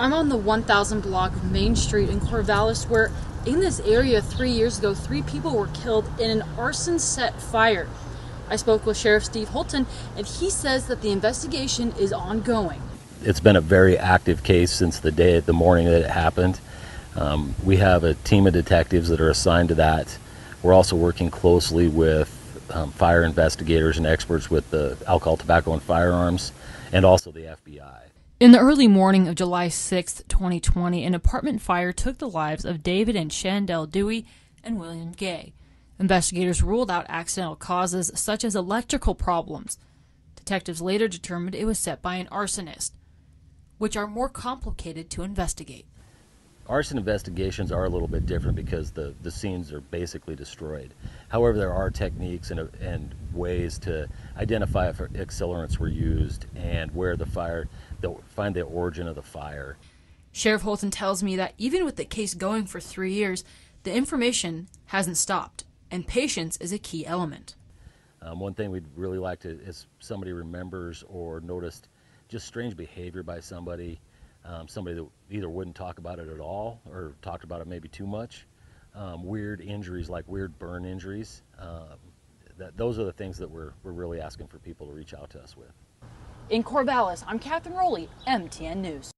I'm on the 1000 block of Main Street in Corvallis, where in this area three years ago, three people were killed in an arson set fire. I spoke with Sheriff Steve Holton, and he says that the investigation is ongoing. It's been a very active case since the day, the morning that it happened. Um, we have a team of detectives that are assigned to that. We're also working closely with um, fire investigators and experts with the alcohol, tobacco, and firearms, and also the FBI. In the early morning of July 6, 2020, an apartment fire took the lives of David and Shandell Dewey and William Gay. Investigators ruled out accidental causes such as electrical problems. Detectives later determined it was set by an arsonist, which are more complicated to investigate. Arson investigations are a little bit different because the, the scenes are basically destroyed. However, there are techniques and, and ways to identify if accelerants were used and where the fire, the, find the origin of the fire. Sheriff Holton tells me that even with the case going for three years, the information hasn't stopped, and patience is a key element. Um, one thing we'd really like to is somebody remembers or noticed just strange behavior by somebody um, somebody that either wouldn't talk about it at all or talked about it maybe too much. Um, weird injuries like weird burn injuries. Um, that, those are the things that we're, we're really asking for people to reach out to us with. In Corvallis, I'm Catherine Rowley, MTN News.